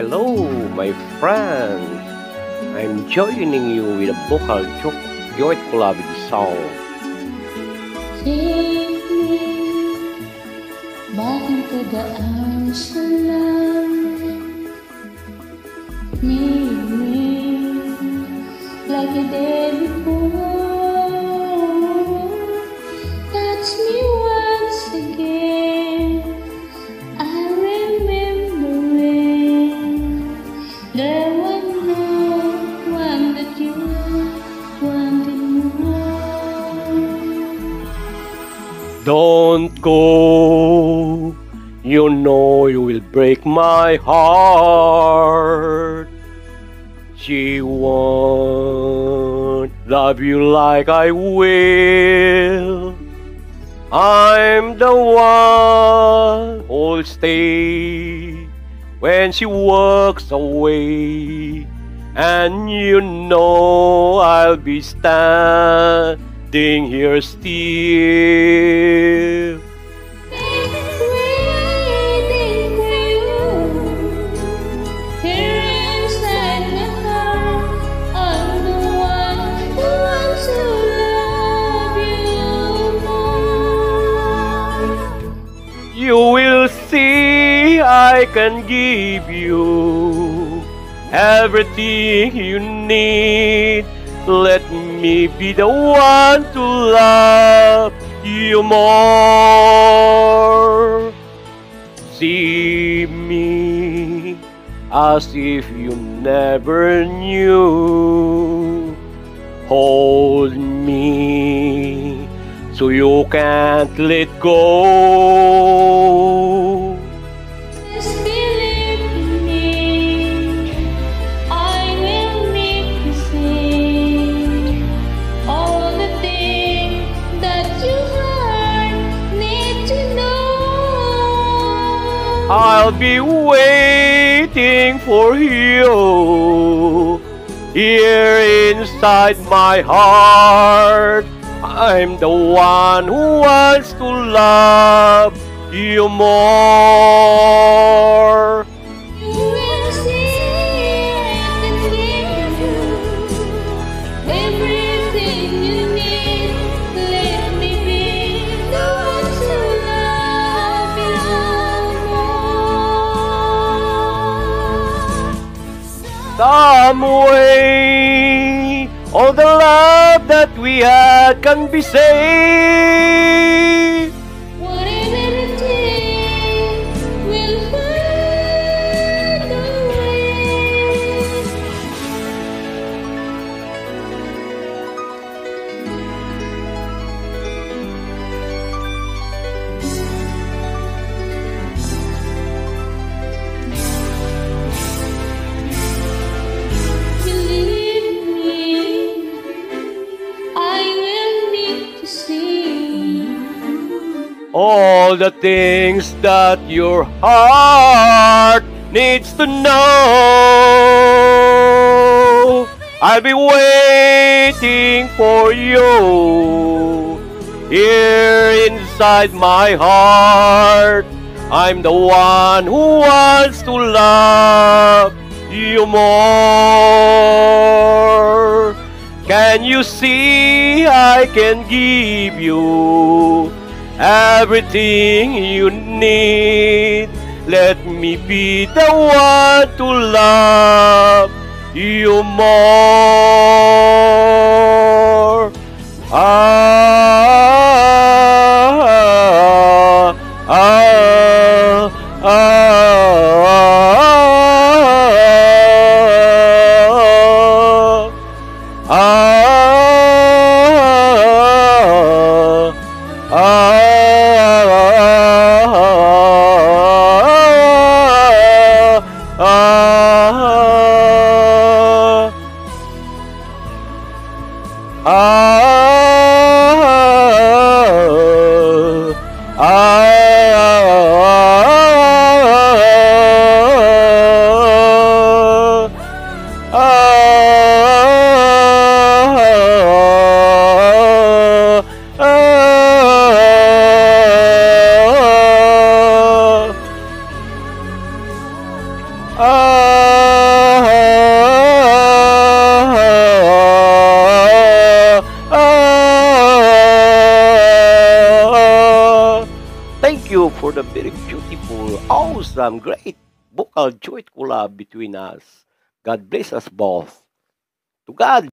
Hello, my friend. I'm joining you with a vocal jo- duet collab song. Take me back into the arms of love. Need me like you did Don't go. You know you will break my heart. She won't love you like I will. I'm the one who'll stay when she walks away. And you know I'll be standing still. You here you. You will see I can give you everything you need. Let me be the one to love you more. See me as if you never knew. Hold me so you can't let go. I'll be waiting for you here inside my heart. I'm the one who wants to love you more. Some way, all the love that we had can be saved. All the things that your heart needs to know. I'll be waiting for you here inside my heart. I'm the one who wants to love you more. Can you see I can give you everything you need? Let me be the one to love you more. Ah, Thank you for the very beautiful, awesome, great vocal duet collab between us. God bless us both. To God